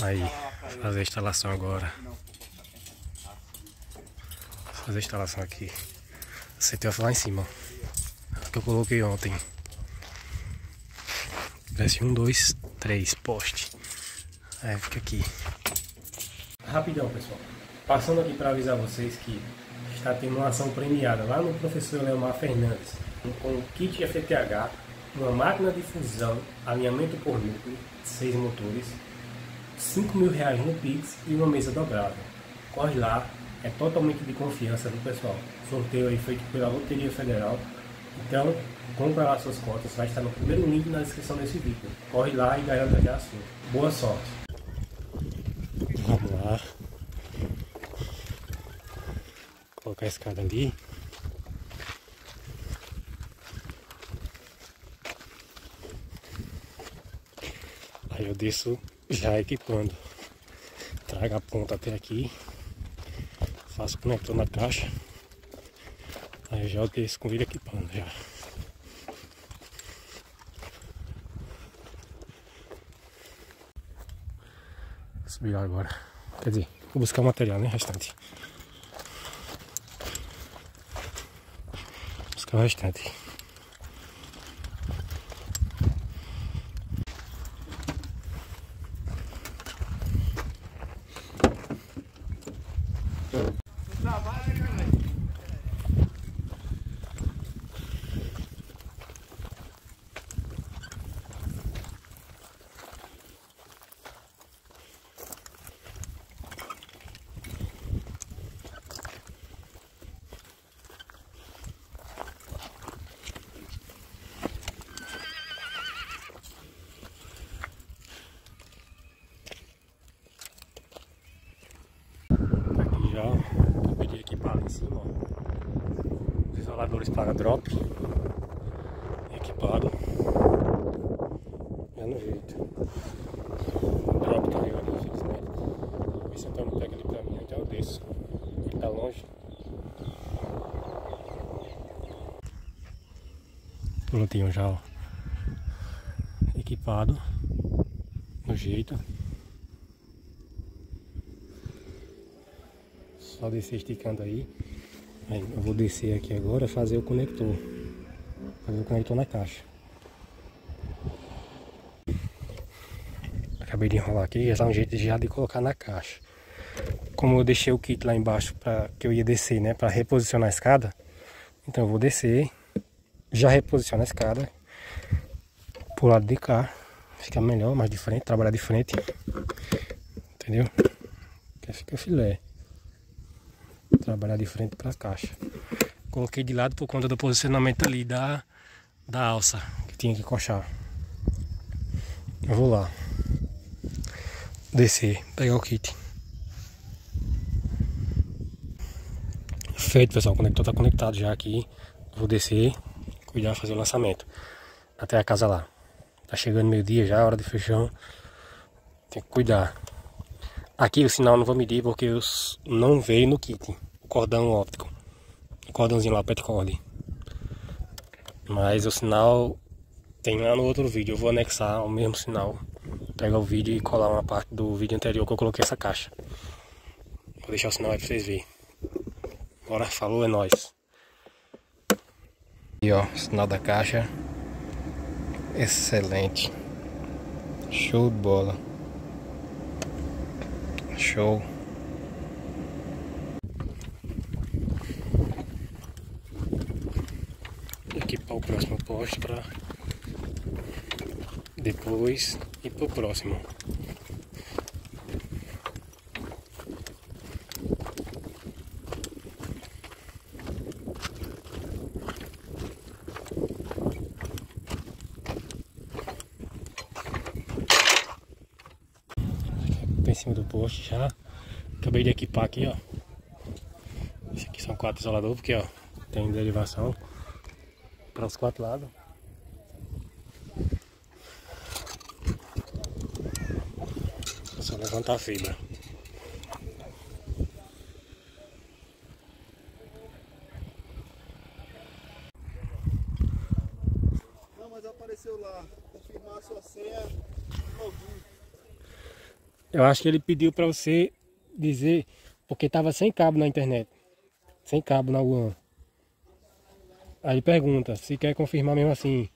Aí, fazer a instalação agora. Fazer a instalação aqui. CTF lá em cima. Que eu coloquei ontem. Desce um, dois, três poste. Aí fica aqui. Rapidão, pessoal. Passando aqui para avisar vocês que está tendo uma ação premiada lá no professor Leomar Fernandes com kit FTH, uma máquina de fusão, alinhamento por núcleo, seis motores, 5 mil reais no Pix e uma mesa dobrável. Corre lá, é totalmente de confiança do pessoal. Sorteio aí feito pela Loteria Federal. Então, compra lá suas cotas, vai estar no primeiro link na descrição desse vídeo. Corre lá e garanta já a sua. Boa sorte! Vamos lá. Colocar a escada ali. Aí eu desço já equipando. Traga a ponta até aqui. Faço conector na caixa. Aí já desço com ele equipando já. Subir agora. Quer dizer, vou buscar o material, né? Restante. Buscar o restante. já, acabei de equipar lá em cima, isoladores para drop, equipado, é no jeito. O drop tá. Vou ver se então não pega ali pra mim, então eu desço. Ele tá longe. Prontinho já, ó. Equipado, no jeito. Só descer esticando aí. Aí. Eu vou descer aqui agora fazer o conector. Fazer o conector na caixa. Acabei de enrolar aqui, já dá um jeito já de colocar na caixa. Como eu deixei o kit lá embaixo para que eu ia descer, né, para reposicionar a escada, então eu vou descer, já reposicionar a escada pro lado de cá, fica melhor, mais de frente, trabalhar de frente, entendeu? Que fica filé trabalhar de frente para a caixa. Coloquei de lado por conta do posicionamento ali da, da alça que tinha que coxar. Eu vou lá descer, pegar o kit. Feito pessoal, o conector está conectado já aqui. Vou descer, cuidar, fazer o lançamento até a casa lá. Tá chegando meio dia já, hora de fechão. Tem que cuidar. Aqui o sinal não vou medir porque eu não veio no kit cordão óptico. Cordãozinho lá, pet cord. Mas o sinal tem lá no outro vídeo. Eu vou anexar o mesmo sinal. Pegar o vídeo e colar uma parte do vídeo anterior que eu coloquei essa caixa. Vou deixar o sinal aí pra vocês verem. Bora, falou, é nóis. E ó, sinal da caixa. Excelente. Show de bola. Show. Poste para depois ir para o próximo. em cima do poste já. Acabei de equipar aqui, ó. Esse aqui são quatro isoladores, porque ó, tem derivação para os quatro lados. É só levantar a fibra. Não, mas apareceu lá. Confirmar a sua senha. Eu acho que ele pediu para você dizer, porque tava sem cabo na internet. Sem cabo na UAN. Aí ele pergunta se quer confirmar mesmo assim.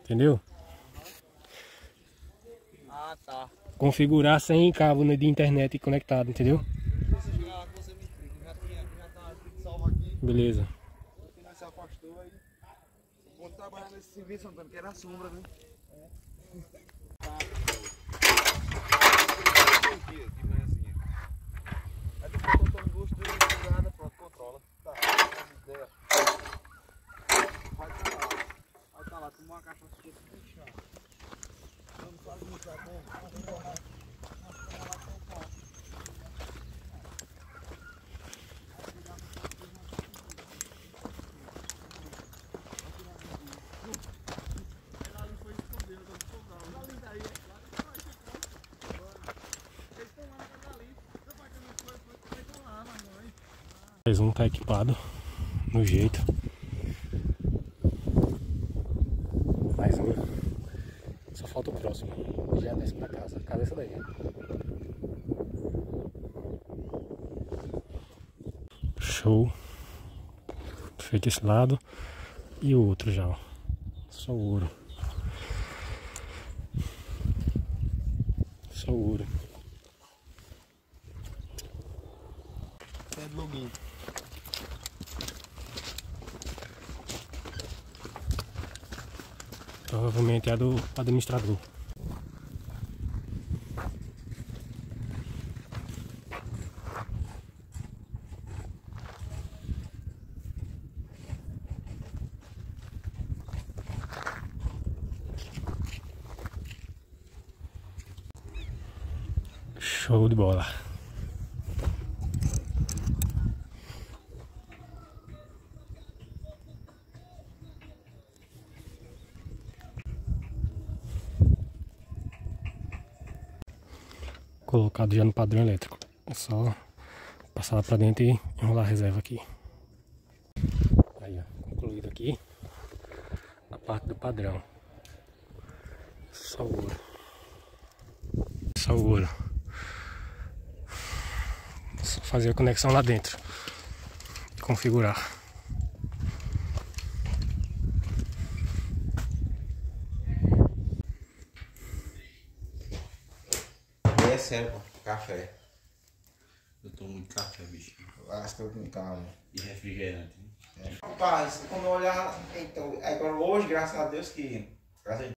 Entendeu? Ah, tá. Configurar sem cabo de internet conectado, entendeu? Beleza. Se afastou aí. Vou trabalhar nesse serviço, Antônio, que era sombra, né? Mais um tá equipado no jeito. Mais um. Só falta o próximo. Já desce pra casa. A casa é essa daí. Show. Feito esse lado. E o outro já, ó. Só ouro. Só ouro. Pede login. Provavelmente é a do administrador. Show de bola. Colocado já no padrão elétrico. É só passar lá pra dentro e enrolar a reserva aqui. Aí, ó, concluído aqui a parte do padrão. Só ouro. Só ouro. Só fazer a conexão lá dentro. Configurar. Sério, pô. Café. Eu tomo muito café, bicho. Lasca com calma. E refrigerante. É. Rapaz, quando eu olhar. Então, agora hoje, graças a Deus que. Graças a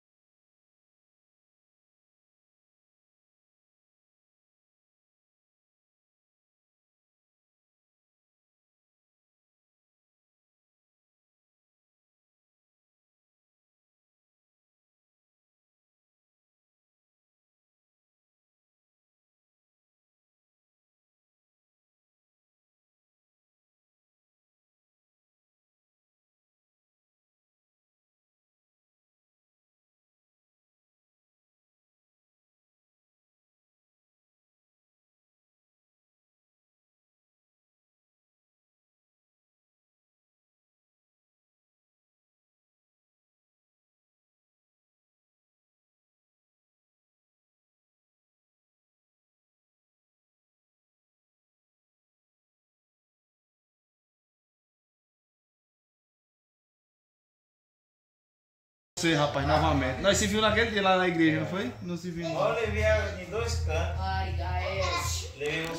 Você, rapaz, novamente. Nós se viu naquele dia lá na igreja, não foi? Não se viu. Eu levei em dois cantos. Ai,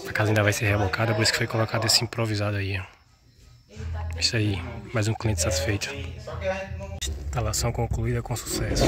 A casa ainda vai ser rebocada, por isso que foi colocado esse improvisado aí. Isso aí, mais um cliente satisfeito. Instalação concluída com sucesso.